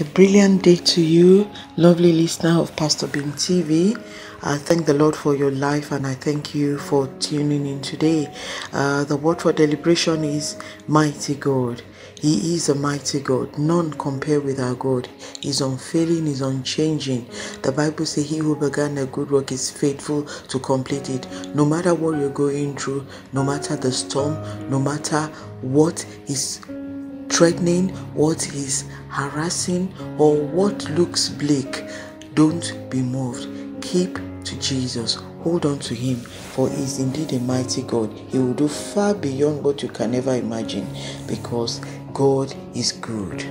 A brilliant day to you, lovely listener of Pastor Bim TV. I thank the Lord for your life and I thank you for tuning in today. Uh, the word for deliberation is mighty God. He is a mighty God. None compare with our God. He's unfailing, he's unchanging. The Bible says he who began a good work is faithful to complete it. No matter what you're going through, no matter the storm, no matter what is threatening, what is harassing, or what looks bleak, don't be moved. Keep to Jesus. Hold on to Him, for He is indeed a mighty God. He will do far beyond what you can ever imagine because God is good.